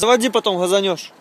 Заводи потом газанешь.